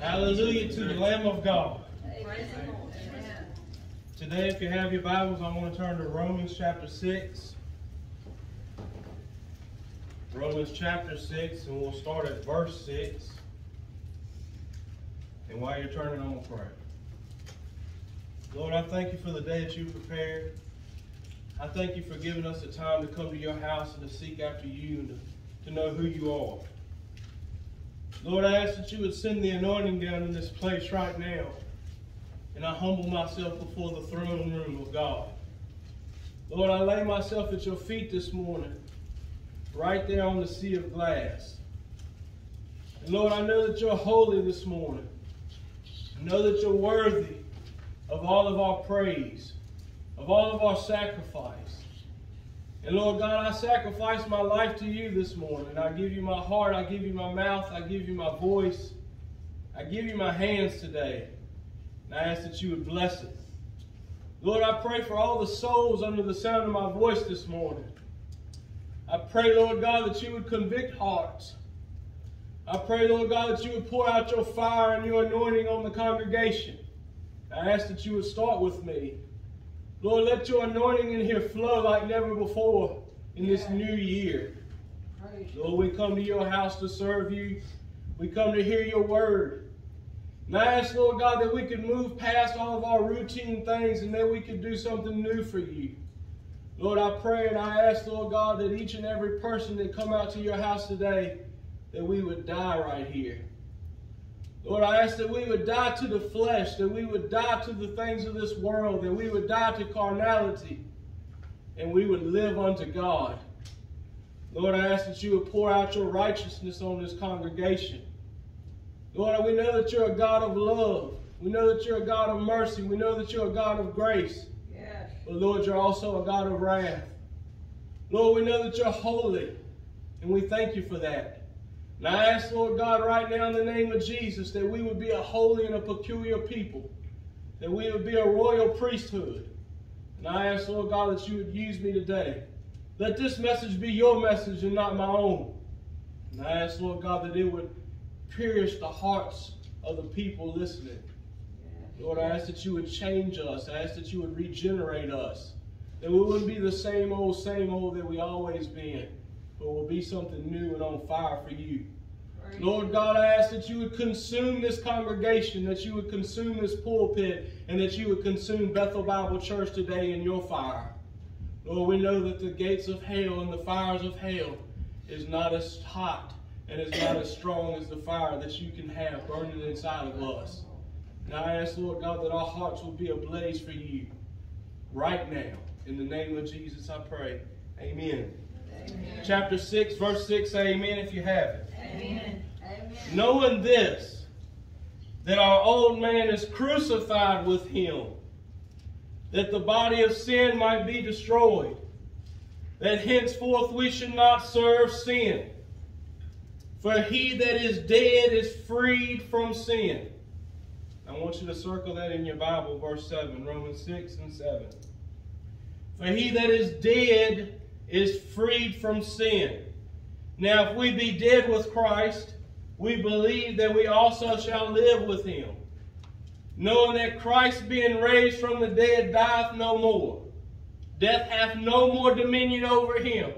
Hallelujah to the Lamb of God. Today, if you have your Bibles, I want to turn to Romans chapter 6. Romans chapter 6, and we'll start at verse 6. And while you're turning, I'm going to pray. Lord, I thank you for the day that you prepared. I thank you for giving us the time to come to your house and to seek after you and to, to know who you are. Lord, I ask that you would send the anointing down in this place right now. And I humble myself before the throne room of God. Lord, I lay myself at your feet this morning, right there on the sea of glass. And Lord, I know that you're holy this morning. I know that you're worthy of all of our praise, of all of our sacrifice. And Lord God, I sacrifice my life to you this morning. I give you my heart, I give you my mouth, I give you my voice, I give you my hands today. And I ask that you would bless it. Lord, I pray for all the souls under the sound of my voice this morning. I pray, Lord God, that you would convict hearts. I pray, Lord God, that you would pour out your fire and your anointing on the congregation. I ask that you would start with me. Lord, let your anointing in here flow like never before in this new year. Lord, we come to your house to serve you. We come to hear your word. And I ask, Lord God, that we could move past all of our routine things and that we could do something new for you. Lord, I pray and I ask, Lord God, that each and every person that come out to your house today, that we would die right here. Lord, I ask that we would die to the flesh, that we would die to the things of this world, that we would die to carnality, and we would live unto God. Lord, I ask that you would pour out your righteousness on this congregation. Lord, we know that you're a God of love. We know that you're a God of mercy. We know that you're a God of grace. Yes. But Lord, you're also a God of wrath. Lord, we know that you're holy, and we thank you for that. And I ask, Lord God, right now in the name of Jesus, that we would be a holy and a peculiar people, that we would be a royal priesthood. And I ask, Lord God, that you would use me today. Let this message be your message and not my own. And I ask, Lord God, that it would pierce the hearts of the people listening. Lord, I ask that you would change us. I ask that you would regenerate us. That we wouldn't be the same old, same old that we always been but will be something new and on fire for you. Lord God, I ask that you would consume this congregation, that you would consume this pulpit, and that you would consume Bethel Bible Church today in your fire. Lord, we know that the gates of hell and the fires of hell is not as hot and is not as strong as the fire that you can have burning inside of us. And I ask, Lord God, that our hearts will be ablaze for you right now. In the name of Jesus, I pray. Amen. Chapter 6, verse 6, amen if you have it. Amen. Knowing this, that our old man is crucified with him, that the body of sin might be destroyed, that henceforth we should not serve sin. For he that is dead is freed from sin. I want you to circle that in your Bible, verse 7, Romans 6 and 7. For he that is dead is freed from sin. Now, if we be dead with Christ, we believe that we also shall live with him, knowing that Christ being raised from the dead dieth no more. Death hath no more dominion over him.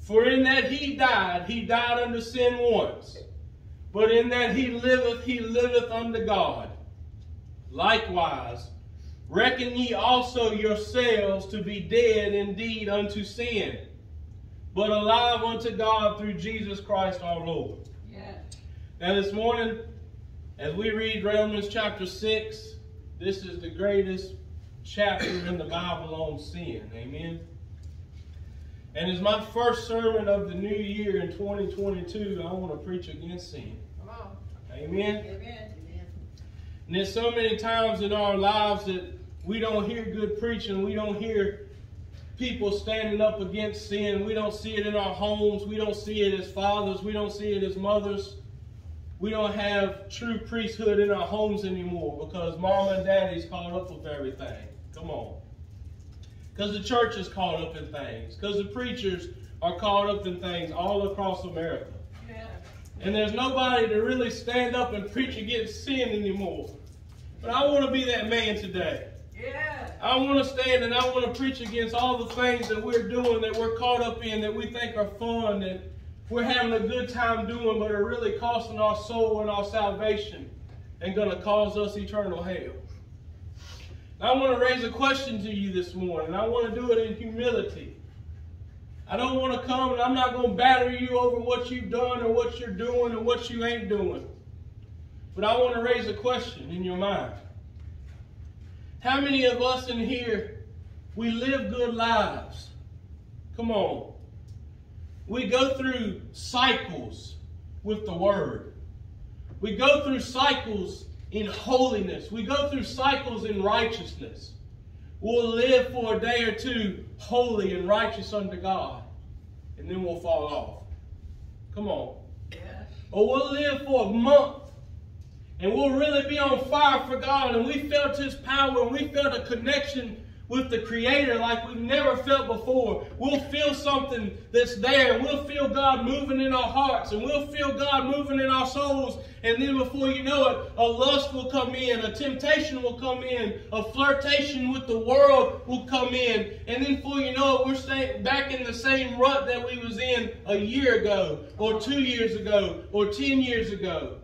For in that he died, he died unto sin once. But in that he liveth, he liveth unto God. Likewise, Reckon ye also yourselves to be dead indeed unto sin, but alive unto God through Jesus Christ our Lord. Yes. Now this morning, as we read Romans chapter 6, this is the greatest chapter in the Bible on sin. Amen. And as my first sermon of the new year in 2022, I want to preach against sin. Amen. Amen. And there's so many times in our lives that we don't hear good preaching. We don't hear people standing up against sin. We don't see it in our homes. We don't see it as fathers. We don't see it as mothers. We don't have true priesthood in our homes anymore because mom and daddy's caught up with everything. Come on. Because the church is caught up in things. Because the preachers are caught up in things all across America. Yeah. And there's nobody to really stand up and preach against sin anymore. But I want to be that man today. I want to stand and I want to preach against all the things that we're doing that we're caught up in that we think are fun that we're having a good time doing but are really costing our soul and our salvation and going to cause us eternal hell. I want to raise a question to you this morning. I want to do it in humility. I don't want to come and I'm not going to batter you over what you've done or what you're doing or what you ain't doing. But I want to raise a question in your mind. How many of us in here, we live good lives? Come on. We go through cycles with the Word. We go through cycles in holiness. We go through cycles in righteousness. We'll live for a day or two holy and righteous unto God, and then we'll fall off. Come on. Or we'll live for a month and we'll really be on fire for God and we felt His power and we felt a connection with the Creator like we've never felt before. We'll feel something that's there. We'll feel God moving in our hearts and we'll feel God moving in our souls. And then before you know it, a lust will come in, a temptation will come in, a flirtation with the world will come in. And then before you know it, we're back in the same rut that we was in a year ago or two years ago or ten years ago.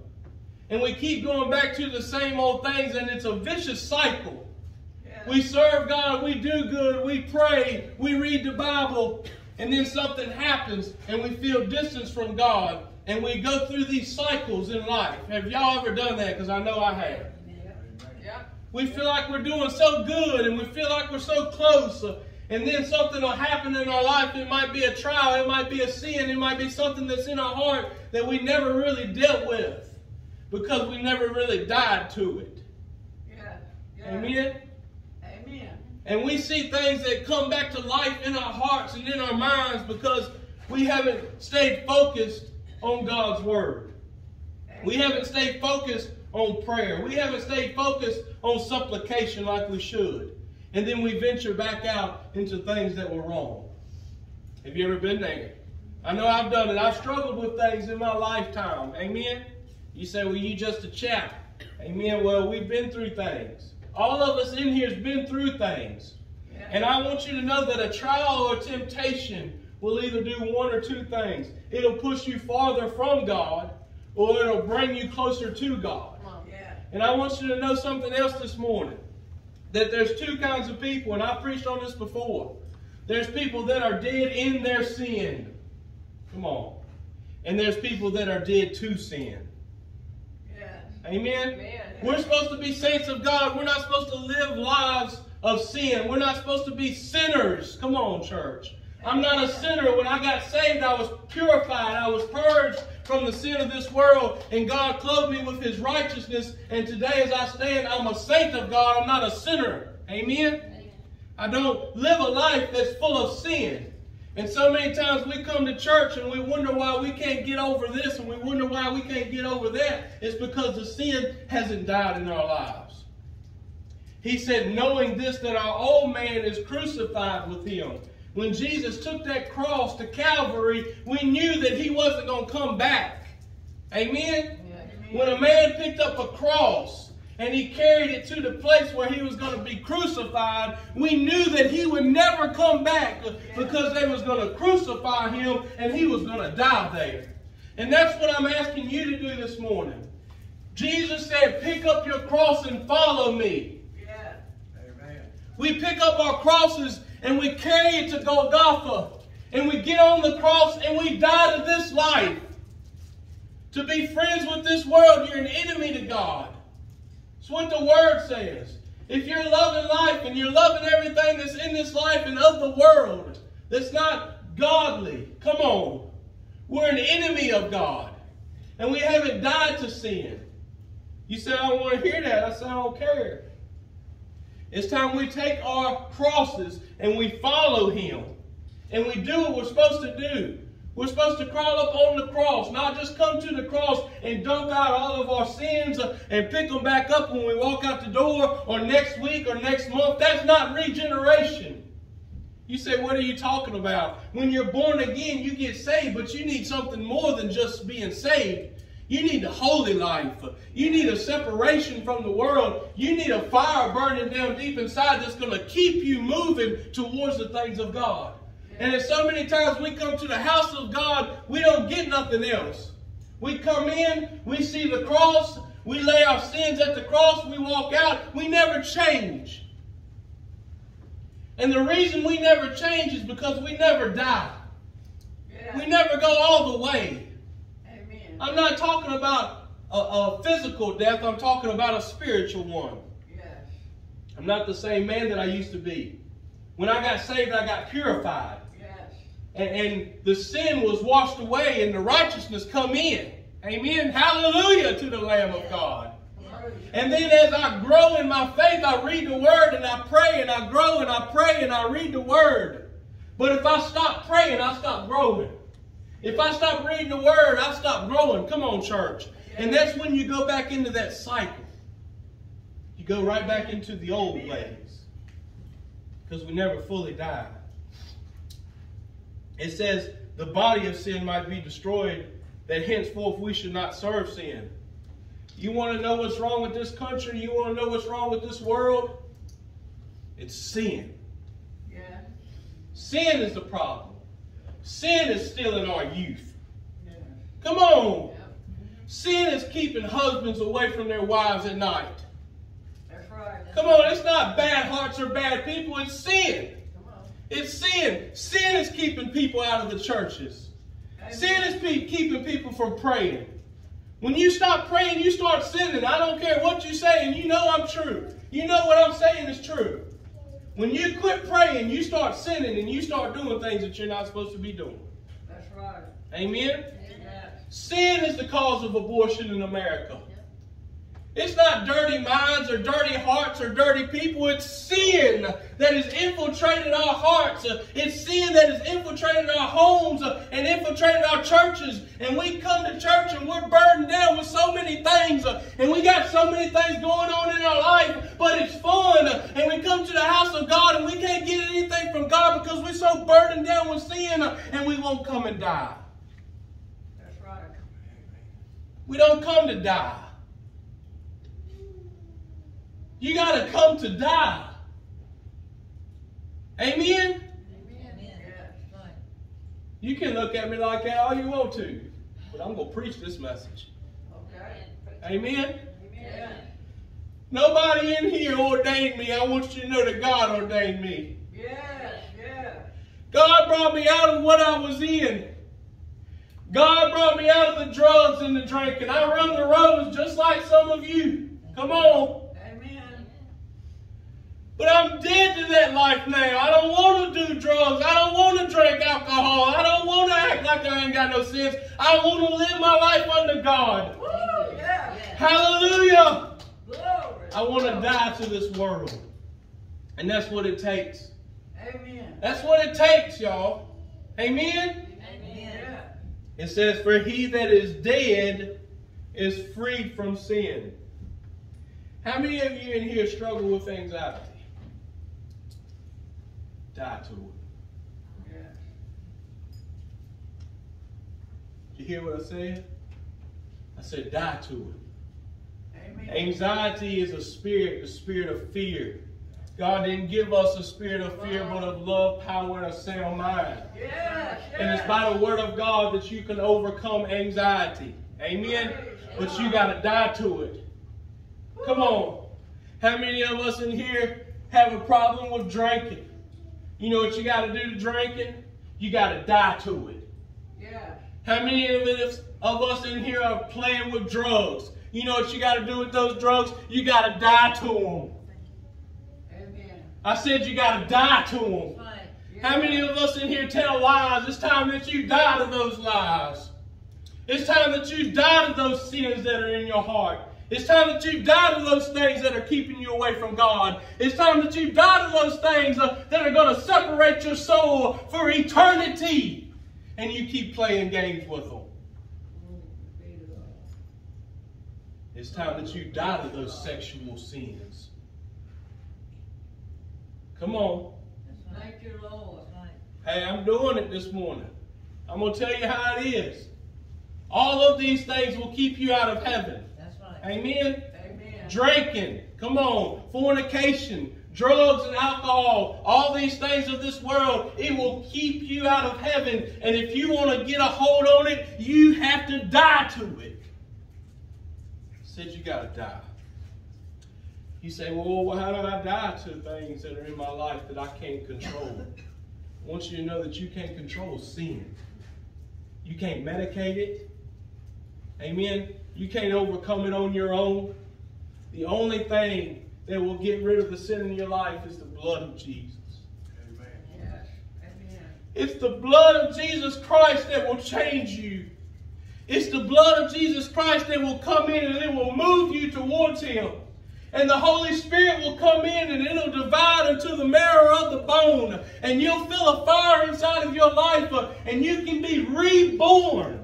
And we keep going back to the same old things, and it's a vicious cycle. Yeah. We serve God, we do good, we pray, we read the Bible, and then something happens, and we feel distance from God, and we go through these cycles in life. Have y'all ever done that? Because I know I have. Yeah. We feel like we're doing so good, and we feel like we're so close. Uh, and then something will happen in our life. It might be a trial, it might be a sin, it might be something that's in our heart that we never really dealt with because we never really died to it. Yeah. yeah. Amen? Amen. And we see things that come back to life in our hearts and in our minds because we haven't stayed focused on God's Word. Amen. We haven't stayed focused on prayer. We haven't stayed focused on supplication like we should. And then we venture back out into things that were wrong. Have you ever been there? I know I've done it. I've struggled with things in my lifetime. Amen? You say, well, you just a chap. Amen. Well, we've been through things. All of us in here has been through things. Yeah. And I want you to know that a trial or temptation will either do one or two things. It'll push you farther from God or it'll bring you closer to God. Yeah. And I want you to know something else this morning. That there's two kinds of people, and I preached on this before. There's people that are dead in their sin. Come on. And there's people that are dead to sin. Amen? Amen? We're supposed to be saints of God. We're not supposed to live lives of sin. We're not supposed to be sinners. Come on, church. I'm not a sinner. When I got saved, I was purified. I was purged from the sin of this world, and God clothed me with his righteousness. And today, as I stand, I'm a saint of God. I'm not a sinner. Amen? Amen. I don't live a life that's full of sin. And so many times we come to church and we wonder why we can't get over this and we wonder why we can't get over that. It's because the sin hasn't died in our lives. He said, knowing this, that our old man is crucified with him. When Jesus took that cross to Calvary, we knew that he wasn't going to come back. Amen? Yeah. When a man picked up a cross, and he carried it to the place where he was going to be crucified, we knew that he would never come back because they was going to crucify him and he was going to die there. And that's what I'm asking you to do this morning. Jesus said, pick up your cross and follow me. Yeah. Amen. We pick up our crosses and we carry it to Golgotha. And we get on the cross and we die to this life. To be friends with this world, you're an enemy to God. It's what the Word says. If you're loving life and you're loving everything that's in this life and of the world that's not godly, come on. We're an enemy of God. And we haven't died to sin. You say, I don't want to hear that. I say, I don't care. It's time we take our crosses and we follow Him. And we do what we're supposed to do. We're supposed to crawl up on the cross, not just come to the cross and dump out all of our sins and pick them back up when we walk out the door or next week or next month. That's not regeneration. You say, what are you talking about? When you're born again, you get saved, but you need something more than just being saved. You need a holy life. You need a separation from the world. You need a fire burning down deep inside that's going to keep you moving towards the things of God. And there's so many times we come to the house of God, we don't get nothing else. We come in, we see the cross, we lay our sins at the cross, we walk out, we never change. And the reason we never change is because we never die. Yeah. We never go all the way. Amen. I'm not talking about a, a, physical death, I'm talking about a spiritual one. Yes. I'm not the same man that I used to be. When I got saved, I got purified. And the sin was washed away and the righteousness come in. Amen. Hallelujah to the Lamb of God. And then as I grow in my faith, I read the word and I pray and I grow and I pray and I read the word. But if I stop praying, I stop growing. If I stop reading the word, I stop growing. Come on, church. And that's when you go back into that cycle. You go right back into the old ways. Because we never fully die. It says the body of sin might be destroyed, that henceforth we should not serve sin. You want to know what's wrong with this country? You want to know what's wrong with this world? It's sin. Yeah. Sin is the problem. Sin is stealing our youth. Yeah. Come on. Yeah. Sin is keeping husbands away from their wives at night. That's right. That's Come on, it's not bad hearts or bad people, it's sin. It's sin. Sin is keeping people out of the churches. Amen. Sin is keeping people from praying. When you stop praying, you start sinning. I don't care what you say, and you know I'm true. You know what I'm saying is true. When you quit praying, you start sinning and you start doing things that you're not supposed to be doing. That's right. Amen? Amen. Sin is the cause of abortion in America. It's not dirty minds or dirty hearts or dirty people. It's sin that has infiltrated our hearts. It's sin that has infiltrated our homes and infiltrated our churches. And we come to church and we're burdened down with so many things. And we got so many things going on in our life, but it's fun. And we come to the house of God and we can't get anything from God because we're so burdened down with sin and we won't come and die. That's right. We don't come to die. You got to come to die. Amen? Amen. You can look at me like that all you want to, but I'm going to preach this message. Okay. Amen? Amen. Nobody in here ordained me. I want you to know that God ordained me. Yes, yes. God brought me out of what I was in. God brought me out of the drugs and the drinking. I run the roads just like some of you. Come on. But I'm dead to that life now. I don't want to do drugs. I don't want to drink alcohol. I don't want to act like I ain't got no sense. I want to live my life under God. Woo, yeah. Hallelujah. Glory. I want to die to this world. And that's what it takes. Amen. That's what it takes, y'all. Amen? Amen. It says, For he that is dead is free from sin. How many of you in here struggle with anxiety? Die to it. Yeah. You hear what I said? I said die to it. Amen. Anxiety is a spirit, the spirit of fear. God didn't give us a spirit of fear, but of love, power, and a sound mind. Yes, yes. And it's by the word of God that you can overcome anxiety. Amen? But you got to die to it. Come on. How many of us in here have a problem with drinking? You know what you got to do to drinking? You got to die to it. Yeah. How many of, us in here are playing with drugs? You know what you got to do with those drugs? You got to die to them. Amen. I said you got to die to them. Yeah. How many of us in here tell lies? It's time that you die to those lies. It's time that you die to those sins that are in your heart. It's time that you die to those things that are keeping you away from God. It's time that you die to those things uh, that are going to separate your soul for eternity. And you keep playing games with them. It's time that you die to those sexual sins. Come on. Thank you, Lord. Hey, I'm doing it this morning. I'm going to tell you how it is. All of these things will keep you out of heaven. Amen? Amen. Drinking, come on, fornication, drugs and alcohol, all these things of this world, it will keep you out of heaven. And if you want to get a hold on it, you have to die to it. Said you got to die. You say, well, how do I die to things that are in my life that I can't control? I want you to know that you can't control sin. You can't medicate it. Amen. You can't overcome it on your own. The only thing that will get rid of the sin in your life is the blood of Jesus. Amen. Yes. Amen. It's the blood of Jesus Christ that will change you. It's the blood of Jesus Christ that will come in and it will move you towards Him. And the Holy Spirit will come in and it'll divide into the marrow of the bone. And you'll feel a fire inside of your life uh, and you can be reborn.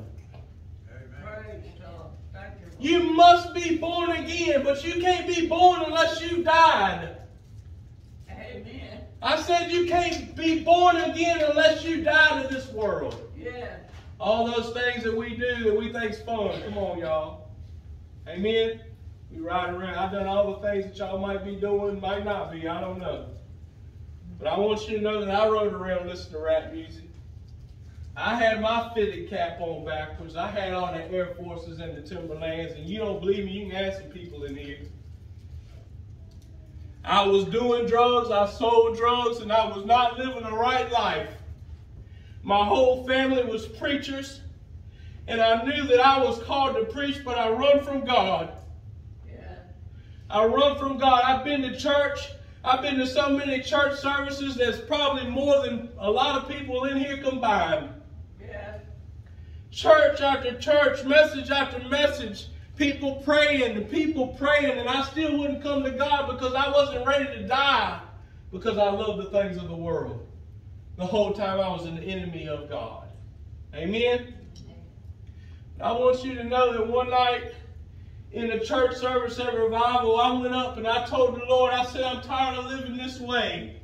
Praise God. Thank you. You must be born again, but you can't be born unless you died. Amen. I said you can't be born again unless you die to this world. Yeah. All those things that we do that we think's fun. Come on, y'all. Amen. We ride around. I've done all the things that y'all might be doing, might not be. I don't know. But I want you to know that I rode around listening to rap music. I had my fitted cap on backwards. I had on the Air Forces and the Timberlands. And you don't believe me, you can ask some people in here. I was doing drugs, I sold drugs, and I was not living the right life. My whole family was preachers, and I knew that I was called to preach, but I run from God. Yes. I run from God. I've been to church. I've been to so many church services. There's probably more than a lot of people in here combined. Church after church, message after message, people praying and people praying, and I still wouldn't come to God because I wasn't ready to die because I love the things of the world. The whole time I was an enemy of God. Amen? I want you to know that one night in a church service at revival, I went up and I told the Lord, I said, I'm tired of living this way.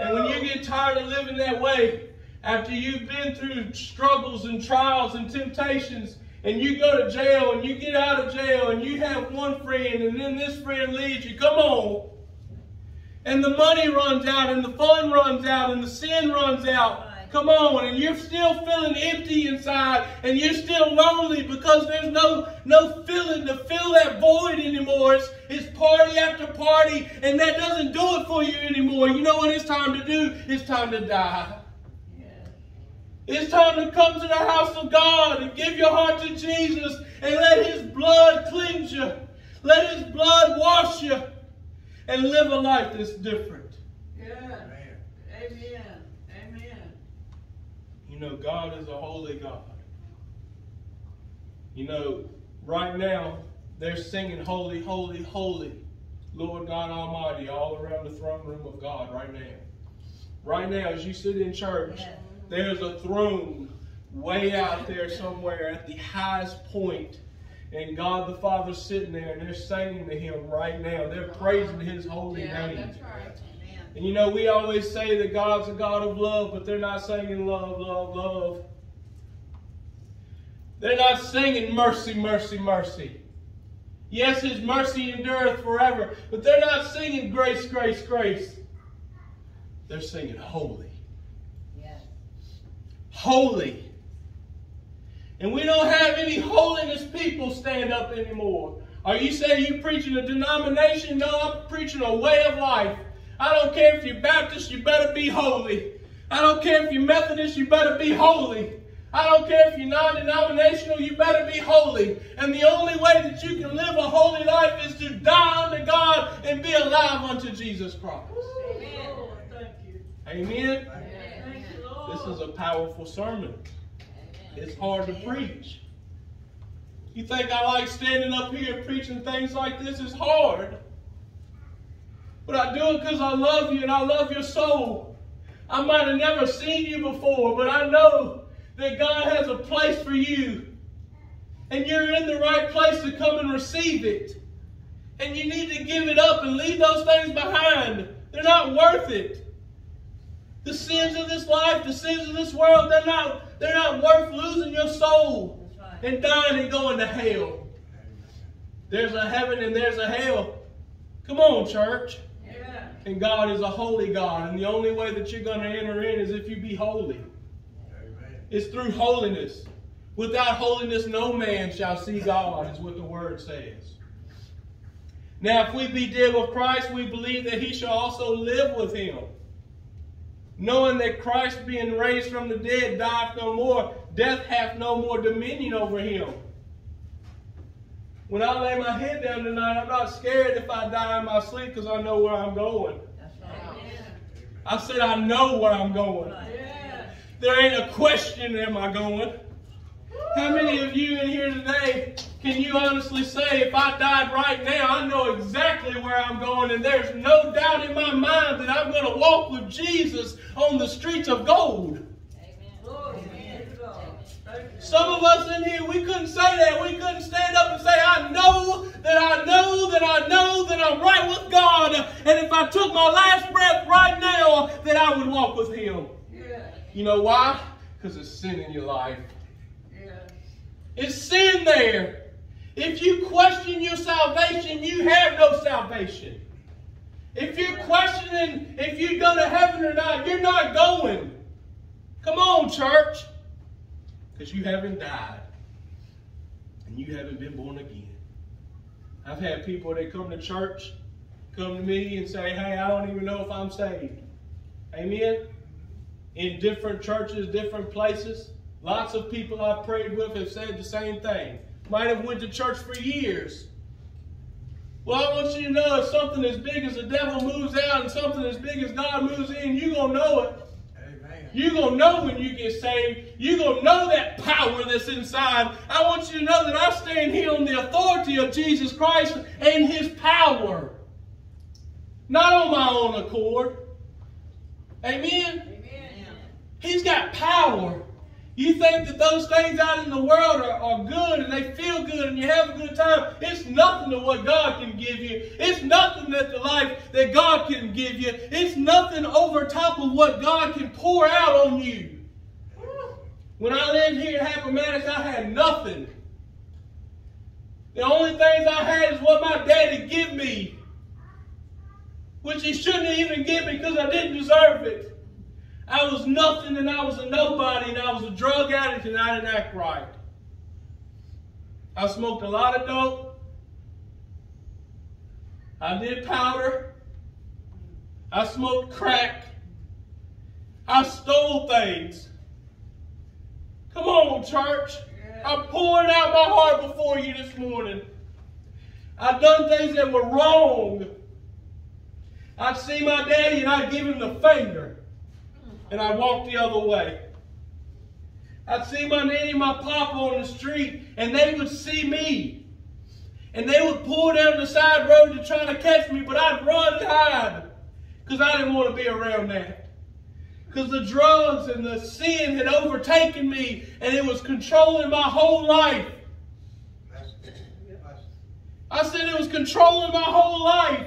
And when you get tired of living that way, after you've been through struggles and trials and temptations, and you go to jail and you get out of jail and you have one friend and then this friend leaves you, come on. And the money runs out and the fun runs out and the sin runs out. Come on, and you're still feeling empty inside, and you're still lonely because there's no no feeling to fill that void anymore. It's, it's party after party, and that doesn't do it for you anymore. You know what it's time to do? It's time to die. It's time to come to the house of God and give your heart to Jesus and let His blood cleanse you. Let His blood wash you and live a life that's different. Yes. Amen. Amen. You know, God is a holy God. You know, right now, they're singing holy, holy, holy, Lord God Almighty, all around the throne room of God right now. Right now, as you sit in church, Yeah. There's a throne way out there somewhere at the highest point, And God the Father's sitting there and they're singing to Him right now. They're praising His holy Yeah, name. that's right. Amen. And you know, we always say that God's a God of love, but they're not singing love, love, love. They're not singing mercy, mercy, mercy. Yes, His mercy endureth forever, but they're not singing grace, grace, grace. They're singing holy. Holy. And we don't have any holiness people stand up anymore. Are you saying you preaching a denomination? No, I'm preaching a way of life. I don't care if you're Baptist, you better be holy. I don't care if you're Methodist, you better be holy. I don't care if you're non-denominational, you better be holy. And the only way that you can live a holy life is to die unto God and be alive unto Jesus Christ. Amen. Lord, thank you. Amen. This is a powerful sermon. It's hard to preach. You think I like standing up here preaching things like this? It's hard. But I do it because I love you and I love your soul. I might have never seen you before, but I know that God has a place for you. And you're in the right place to come and receive it. And you need to give it up and leave those things behind. They're not worth it. The sins of this life, the sins of this world, they're not, they're not worth losing your soul and dying and going to hell. There's a heaven and there's a hell. Come on, church. Yeah. And God is a holy God. And the only way that you're going to enter in is if you be holy. Amen. It's through holiness. Without holiness, no man shall see God, is what the word says. Now, if we be dead with Christ, we believe that he shall also live with him. Knowing that Christ, being raised from the dead, dieth no more, death hath no more dominion over him. When I lay my head down tonight, I'm not scared if I die in my sleep because I know where I'm going. I said I know where I'm going. There ain't a question, am I going? How many of you in here today can you honestly say, if I died right now, I know exactly where I'm going, and there's no doubt in my mind that I'm going to walk with Jesus on the streets of gold? Glory to God. Thank you. Some of us in here, we couldn't say that. We couldn't stand up and say, I know that I know that I know that I'm right with God, and if I took my last breath right now, that I would walk with Him. Yeah. You know why? Because it's sin in your life. Yeah. It's sin there. If you question your salvation, you have no salvation. If you're questioning if you go to heaven or not, you're not going. Come on, church. Because you haven't died. And you haven't been born again. I've had people that come to church, come to me and say, hey, I don't even know if I'm saved. Amen? In different churches, different places. Lots of people I've prayed with have said the same thing. Might have went to church for years. Well, I want you to know if something as big as the devil moves out and something as big as God moves in, you're going to know it. Amen. You're going to know when you get saved. You're going to know that power that's inside. I want you to know that I stand here on the authority of Jesus Christ and His power. Not on my own accord. Amen? Amen. He's got power. You think that those things out in the world are, are good and they feel good and you have a good time. It's nothing to what God can give you. It's nothing that the life that God can give you. It's nothing over top of what God can pour out on you. When I lived here in Appomattox, I had nothing. The only things I had is what my daddy give me. Which he shouldn't even give me because I didn't deserve it. I was nothing and I was a nobody and I was a drug addict and I didn't act right. I smoked a lot of dope. I did powder. I smoked crack. I stole things. Come on, church. I'm pouring out my heart before you this morning. I've done things that were wrong. I'd see my daddy and I'd give him the finger and I walked the other way. I'd see my nanny and my papa on the street, and they would see me. And they would pull down the side road to try to catch me, but I'd run and hide because I didn't want to be around that. Because the drugs and the sin had overtaken me, and it was controlling my whole life. I said it was controlling my whole life.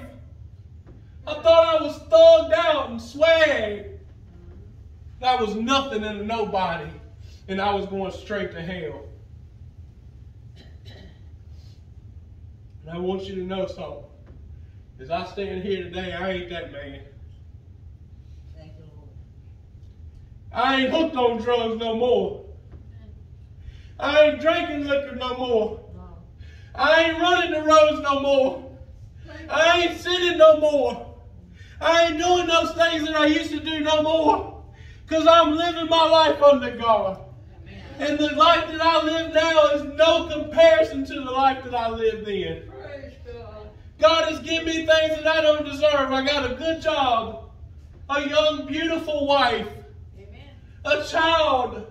I thought I was thugged out and swag. I was nothing and a nobody, and I was going straight to hell. And I want you to know something. As I stand here today, I ain't that man. Thank you, Lord. I ain't hooked on drugs no more. I ain't drinking liquor no more. No. I ain't running the roads no more. I ain't sinning no more. I ain't doing those things that I used to do no more. Because I'm living my life under God. And the life that I live now is no comparison to the life that I lived then. God. God has given me things that I don't deserve. I got a good job, a young, beautiful wife, Amen. a child.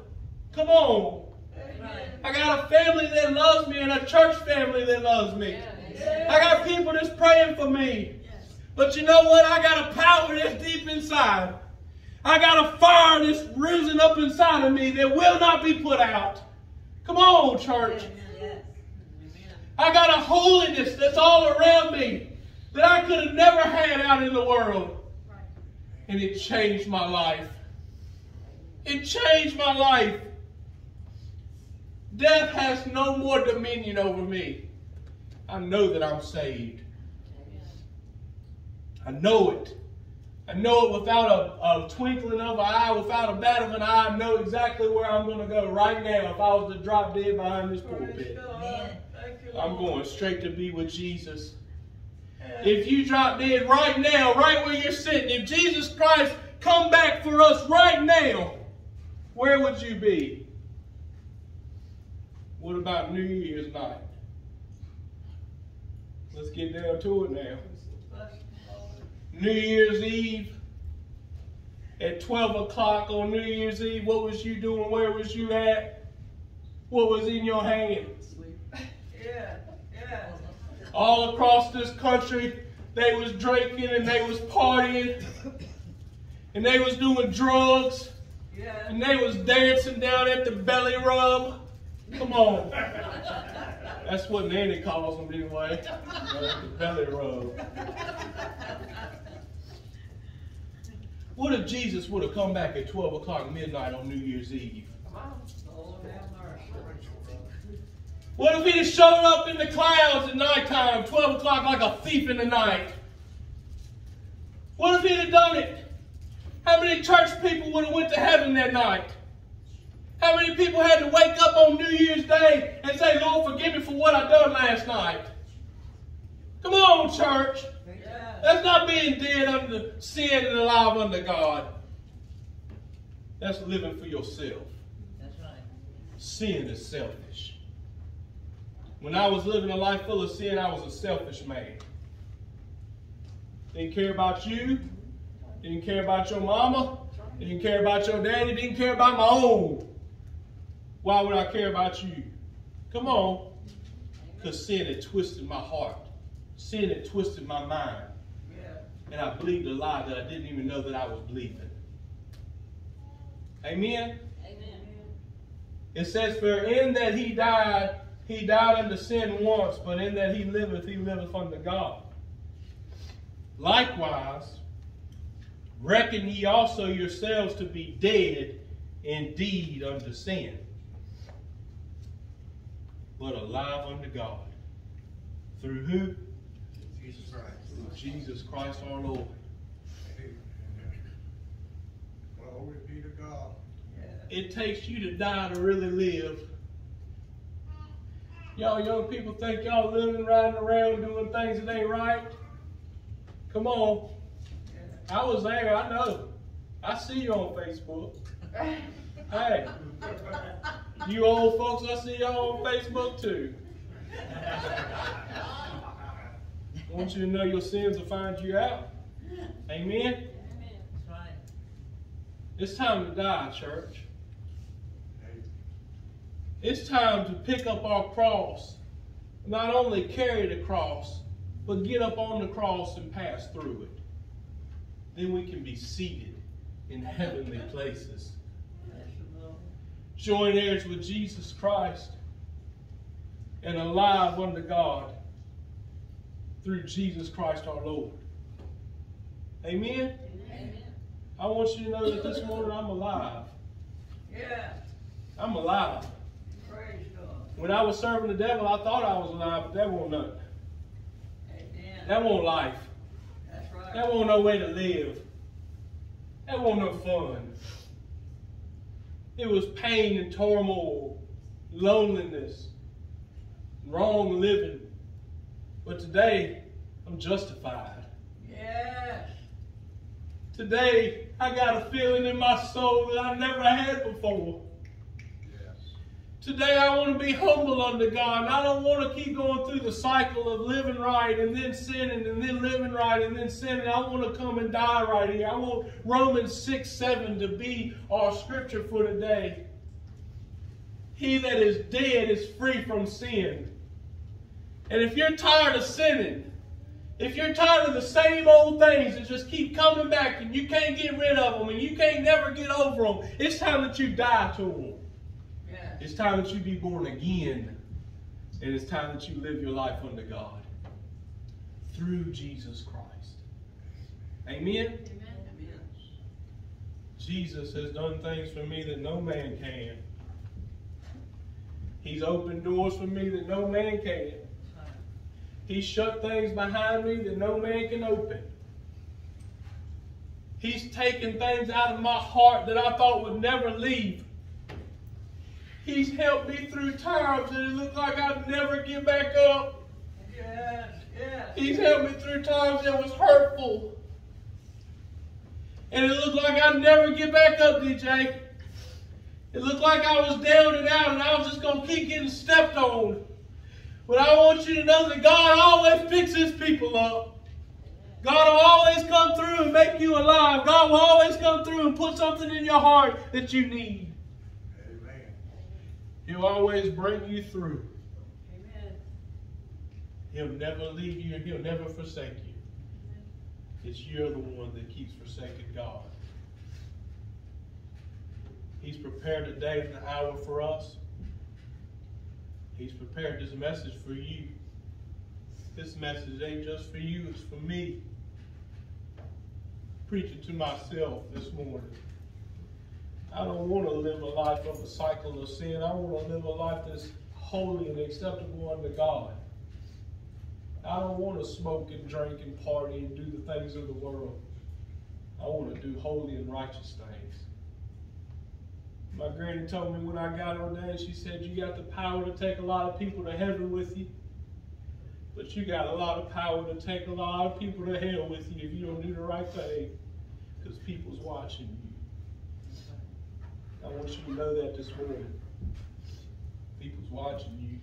Come on. Amen. I got a family that loves me and a church family that loves me. I got people that's praying for me. But you know what? I got a power that's deep inside. I got a fire that's risen up inside of me that will not be put out. Come on, church. I got a holiness that's all around me that I could have never had out in the world. And it changed my life. It changed my life. Death has no more dominion over me. I know that I'm saved. I know it. I know it without a, a twinkling of an eye, without a bat of an eye. I know exactly where I'm going to go right now if I was to drop dead behind this pulpit. God. Amen. Thank you, I'm going straight to be with Jesus. If you drop dead right now, right where you're sitting, if Jesus Christ come back for us right now, where would you be? What about New Year's night? Let's get down to it now. Bless the Lord. New Year's Eve at 12 o'clock on New Year's Eve, what was you doing? Where was you at? What was in your hand? Yeah, yeah. All across this country, they was drinking and they was partying and they was doing drugs Yeah. and they was dancing down at the belly rub. Come on. That's what Nanny calls them anyway. Uh, the belly rub. What if Jesus would have come back at 12 o'clock midnight on New Year's Eve? What if he'd have showed up in the clouds at nighttime, 12 o'clock, like a thief in the night? What if he'd have done it? How many church people would have went to heaven that night? How many people had to wake up on New Year's Day and say, Lord, forgive me for what I done last night? Come on, church. That's not being dead under sin and alive under God. That's living for yourself. That's right. Sin is selfish. When I was living a life full of sin, I was a selfish man. Didn't care about you. Didn't care about your mama. Didn't care about your daddy. Didn't care about my own. Why would I care about you? Come on. Because sin had twisted my heart. Sin had twisted my mind. Yeah. And I believed a lie that I didn't even know that I was believing. Amen? Amen? It says, For in that he died, he died unto sin once, but in that he liveth, he liveth unto God. Likewise, reckon ye also yourselves to be dead indeed unto sin, but alive unto God. Through who? Jesus Christ. Jesus Christ our Lord. Glory be to God. It takes you to die to really live. Y'all young people think y'all living, riding around, doing things that ain't right. Come on. I was there, I know. I see you on Facebook. Hey, you old folks, I see y'all on Facebook too. I want you to know your sins will find you out. Amen. That's right. It's time to die, church. It's time to pick up our cross. Not only carry the cross, but get up on the cross and pass through it. Then we can be seated in heavenly places. Bless the Lord. Joint heirs with Jesus Christ and alive unto God through Jesus Christ our Lord. Amen? Amen. I want you to know that this morning I'm alive. Yeah. I'm alive. Praise God. When I was serving the devil, I thought I was alive, but that won't nothing. Amen. That won't life. That's right. That won't no way to live. That won't no fun. It was pain and turmoil, loneliness, wrong living. But today, I'm justified. Yes. Today, I got a feeling in my soul that I never had before. Yes. Today I want to be humble unto God. I don't want to keep going through the cycle of living right and then sinning and then living right and then sinning. I want to come and die right here. I want Romans 6 7 to be our scripture for today. He that is dead is free from sin. And if you're tired of sinning, if you're tired of the same old things that just keep coming back and you can't get rid of them and you can't never get over them, it's time that you die to them. Yes. It's time that you be born again. And it's time that you live your life unto God through Jesus Christ. Amen? Amen. Jesus has done things for me that no man can. He's opened doors for me that no man can. He's shut things behind me that no man can open. He's taken things out of my heart that I thought would never leave. He's helped me through times that it looked like I'd never get back up. Yes, yes. He's helped me through times that was hurtful. And it looked like I'd never get back up, DJ. It looked like I was down and out and I was just going to keep getting stepped on. But I want you to know that God always picks his people up. God will always come through and make you alive. God will always come through and put something in your heart that you need. Amen. He'll always bring you through. Amen. He'll never leave you and he'll never forsake you. It's you're the one that keeps forsaking God. He's prepared a day and an hour for us. He's prepared this message for you. This message ain't just for you, it's for me. Preaching to myself this morning. I don't want to live a life of a cycle of sin. I want to live a life that's holy and acceptable unto God. I don't want to smoke and drink and party and do the things of the world. I want to do holy and righteous things. My granny told me when I got ordained, she said, You got the power to take a lot of people to heaven with you, but you got a lot of power to take a lot of people to hell with you if you don't do the right thing, because people's watching you. I want you to know that this morning. People's watching you.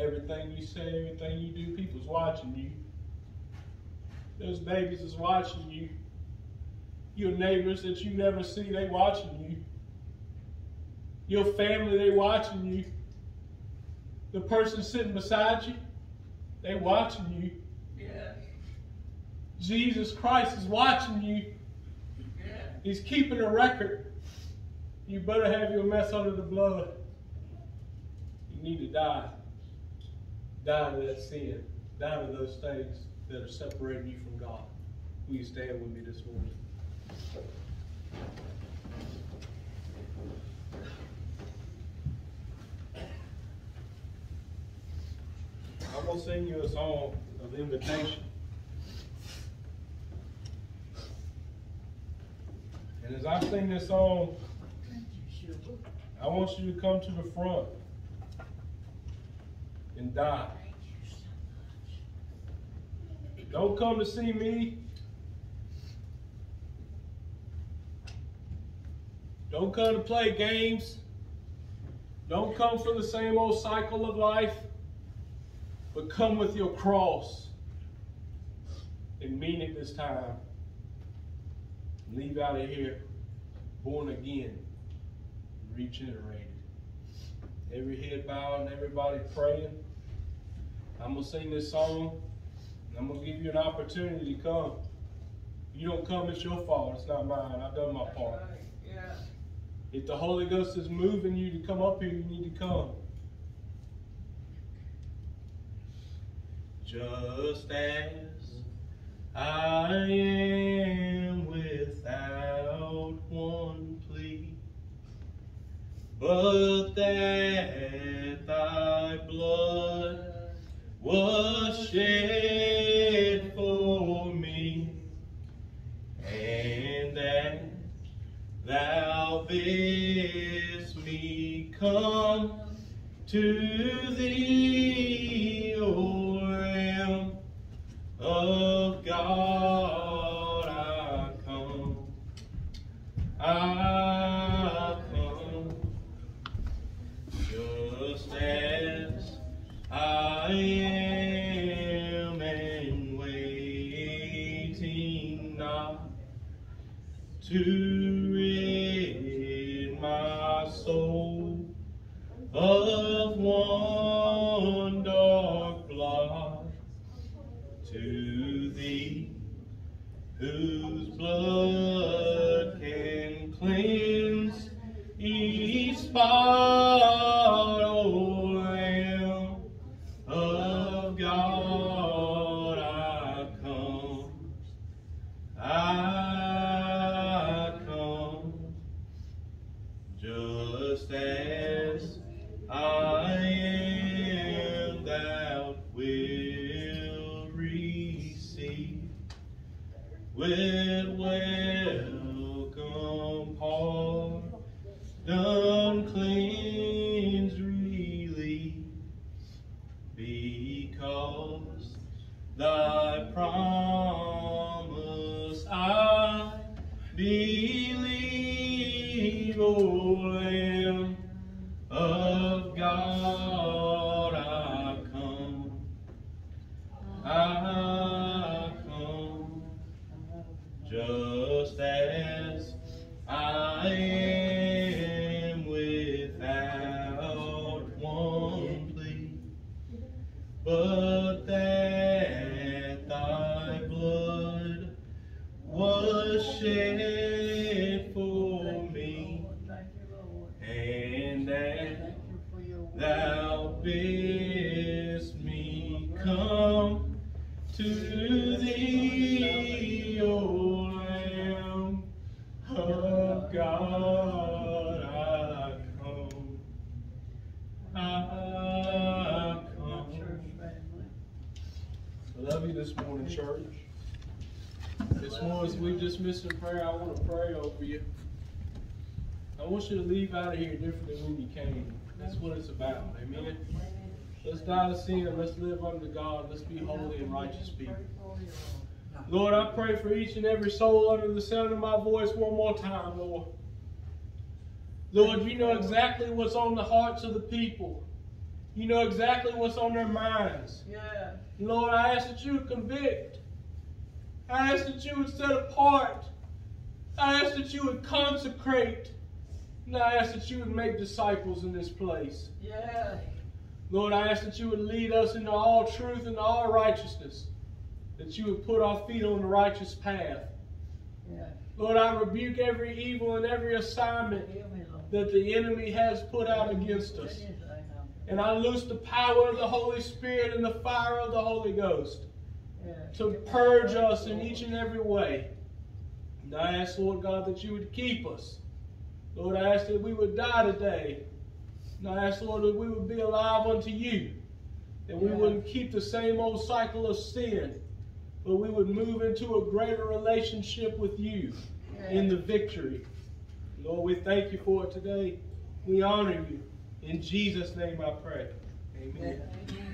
Everything you say, everything you do, people's watching you. Those babies is watching you. Your neighbors that you never see, they watching you. Your family, they watching you. The person sitting beside you, they watching you. Yes, Jesus Christ is watching you. He's keeping a record. You better have your mess under the blood. You need to die. Die to that sin. Die to those things that are separating you from God. Will you stand with me this morning? I'm going to sing you a song of invitation. And as I sing this song, I want you to come to the front and die. Don't come to see me. Don't come to play games. Don't come for the same old cycle of life. But come with your cross and mean it this time. Leave out of here born again, regenerated. Every head bowed and everybody praying. I'm going to sing this song. And I'm going to give you an opportunity to come. If you don't come, it's your fault. It's not mine. I've done my part. If the Holy Ghost is moving you to come up here, you need to come. Just as I am without one plea, but that thy blood was shed for me, and that thou bidst me come to thee, O Lamb of God, I come, I come, just as I am and waiting not to Amen. Let's die to sin. Let's live under God. Let's be holy and righteous people. Lord, I pray for each and every soul under the sound of my voice one more time, Lord. Lord, you know exactly what's on the hearts of the people. You know exactly what's on their minds. Yeah. Lord, I ask that you would convict. I ask that you would set apart. I ask that you would consecrate. And I ask that you would make disciples in this place. Yeah. Lord, I ask that you would lead us into all truth and all righteousness. That you would put our feet on the righteous path. Yeah. Lord, I rebuke every evil and every assignment me, that the enemy has put out against us. And I loose the power of the Holy Spirit and the fire of the Holy Ghost. Yeah. to purge us in each and every way. And I ask, Lord God, that you would keep us. Lord, I ask that we would die today. And I ask, Lord, that we would be alive unto you. That we Yeah. wouldn't keep the same old cycle of sin, but we would move into a greater relationship with you in the victory. Lord, we thank you for it today. We honor you. In Jesus' name I pray. Amen. Amen.